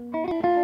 Música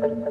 thank